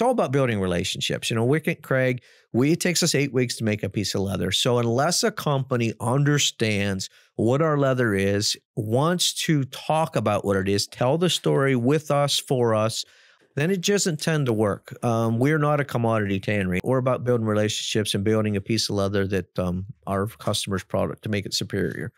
it's all about building relationships. You know, Wickett & Craig, we it takes us eight weeks to make a piece of leather. So unless a company understands what our leather is, wants to talk about what it is, tell the story with us for us, then it doesn't tend to work. Um, we're not a commodity tannery. We're about building relationships and building a piece of leather that um, our customers' product to make it superior.